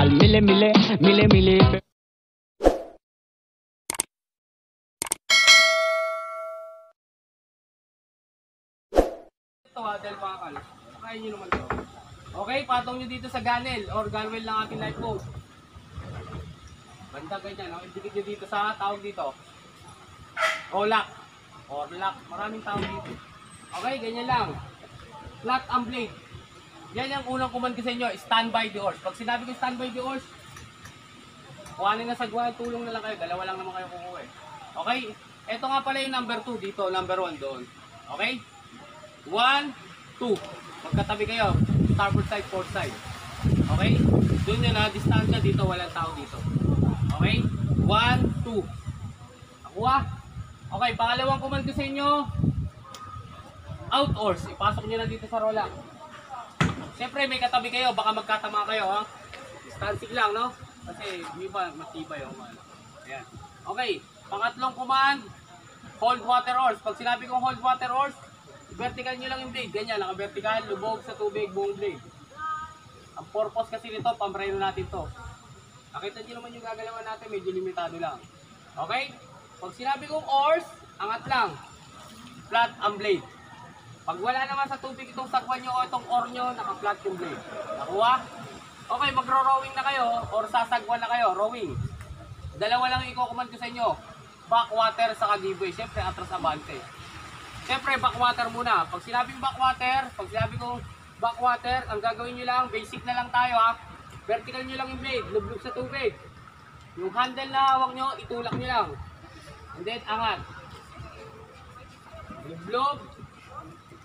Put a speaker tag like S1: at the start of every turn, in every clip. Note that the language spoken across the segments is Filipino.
S1: al mile mile mile mile
S2: Ito ha. Kaya nyo naman to. Okay, patong nyo dito sa ganel or gunwale ng ating light post. Banda ganyan, no? Idikit nyo dito sa tawag dito. O lock. Or lock. Maraming tawag dito. Okay, ganyan lang. Flat and blade. Yan yung unang ko sa inyo, stand by the horse. Pag sinabi ko stand by the horse, kuhanin na sa guwan, tulong na lang kayo. Dalawa lang naman kayo kukuha eh. Okay? Ito nga pala yung number 2 dito, number 1 doon. Okay? 1, 2. Magkatabi kayo. Starboard side, port side. Okay? Doon nyo na, distansya dito, walang tao dito. Okay? 1, 2. Nakuha? Okay, pangalawang command ko sa inyo, out oars. Ipasok nyo na dito sa rola. Siyempre, may katabi kayo, baka magkatama kayo, ha? Distancing lang, no? Kasi, di ba, matibay yung ano. Ayan. Okay, pangatlong command, hold water oars. Pag sinabi kong hold water oars, vertical nyo lang yung blade. Ganyan, naka-vertical, lubog sa tubig, buong blade. Ang purpose kasi nito, pamreno natin to. Nakita nyo naman yung gagalawan natin, medyo limitado lang. Okay? Pag sinabi kong oars, angat lang. Flat ang blade. Pag wala naman sa tubig itong sakwan nyo o itong oar nyo, naka-flat yung blade. Nakuha? Okay, magro-rowing na kayo or sasagwan na kayo, rowing. Dalawa lang yung iko-command ko sa inyo. Backwater sa giveaway. Siyempre, atras abante. Siyempre, backwater muna. Pag sinabing backwater, pag sinabi kong backwater, ang gagawin nyo lang, basic na lang tayo ha. Vertical nyo lang yung blade, lublog sa tubig. Yung handle na hawak nyo, itulak nyo lang. And then, angat. Lublog,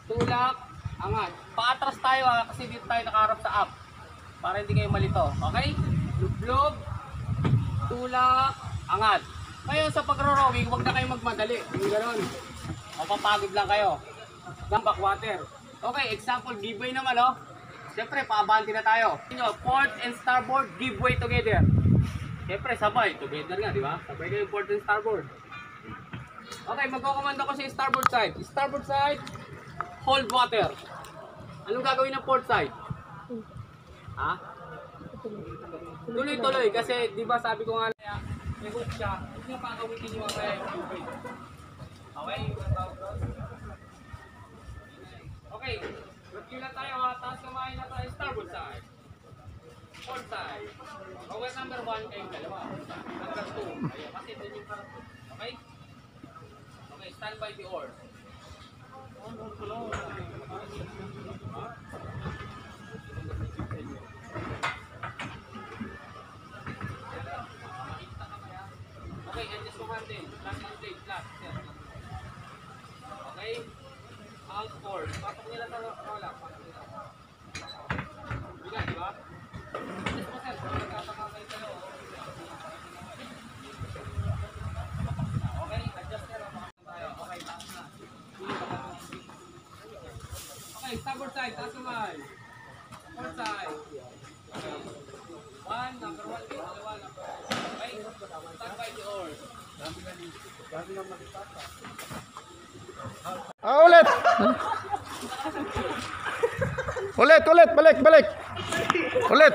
S2: tulak, angat. Paatras tayo ha, kasi dito tayo nakaharap sa up. Para hindi kayo malito. Okay? Lublog, tulak, angat. Ngayon sa pagro-rowing, huwag na kayo magmadali. Yung gano'n. Mapapagod lang kayo. Ng backwater. Okay, example, giveaway naman, oh. Siyempre, paabante na tayo. Inyo, port and starboard, giveaway together. Siyempre, sabay. Together nga, di ba? Sabay kayo port and starboard. Okay, magkukomanda ko sa starboard side. Starboard side, hold water. Anong gagawin ng port side? Ha? Tuloy-tuloy kasi 'di ba sabi ko nga kaya may hook siya, huwag niyo pakawitin yung mga yung tubig. Okay? Okay, review lang tayo ha. Taas kamay na tayo. Starboard side. Port side. Okay, number 1 kayong dalawa. Number 2. Ayun, kasi doon yung Okay? Okay, stand by the oar. Okay, adjust mo handle. Flat ang blade, flat. Set. Okay? Out forward. Pasok nila sa rola. Pasok di ba? Adjust mo, sir. Kung nagkatama kayo sa loob. Side. Taas naman. Port side. Okay. One, number one. Okay, dalawa, number. Okay, stand by the oars.
S3: Ah, ulit. ulit, ulit, balik, balik. Ulit.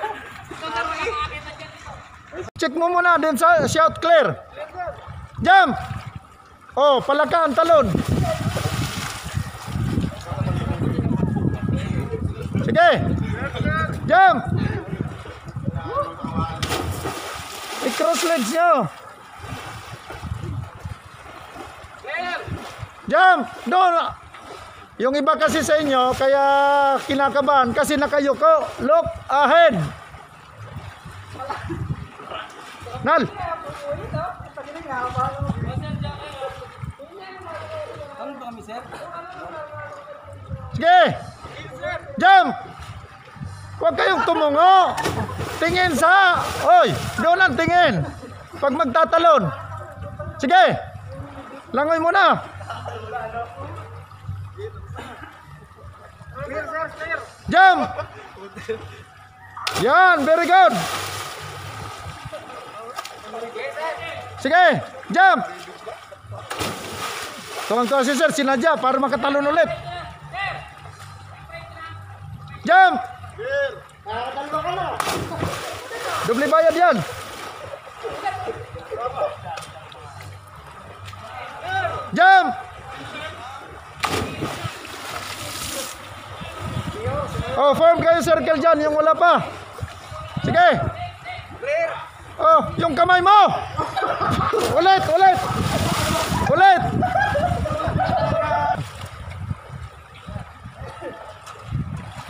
S3: Check mo muna din sa shout clear. Jump. Oh, palakaan talon. Sige. Jump. I-cross legs nyo. Jump! Doon! Yung iba kasi sa inyo, kaya kinakabahan kasi nakayuko. Look ahead! Nal! Sige! Jump! Huwag kayong tumungo! Tingin sa... Oy! Doon ang tingin! Pag magtatalon. Sige! Langoy mo na! Jump! Yan! Very good! Sige! Jump! Tuwang-tuwa si sir, sinadya para makatalon ulit. Jump! Dubli bayad yan. Jump! Oh, form kayo circle dyan, yung wala pa. Sige. Oh, yung kamay mo. ulit, ulit. Ulit.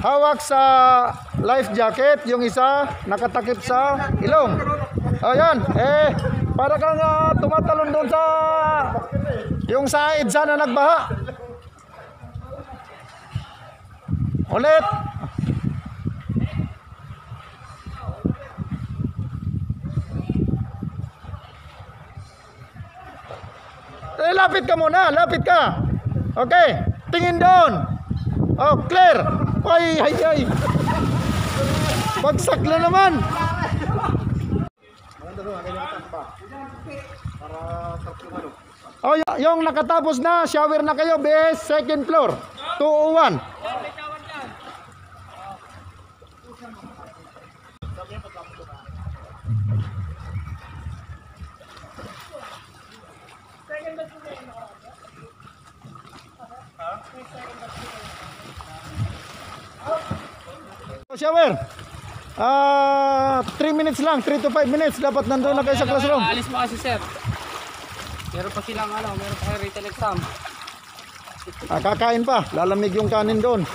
S3: Hawak sa life jacket, yung isa nakatakip sa ilong. Oh, yan. Eh, para kang ah, tumatalon doon sa yung sa EDSA na nagbaha. Ulit. Eh, lapit ka muna, lapit ka. Okay, tingin doon. Oh, clear. Ay, ay, ay. Bagsak na naman. Oh, yung nakatapos na, shower na kayo, BS, second floor. 201. Shower. Ah, 3 minutes lang, 3 to 5 minutes dapat nandoon na kayo sa classroom.
S2: Alis mo kasi sir. Meron pa silang ano, meron pa kayo written exam.
S3: Ah, kakain pa, lalamig yung kanin doon.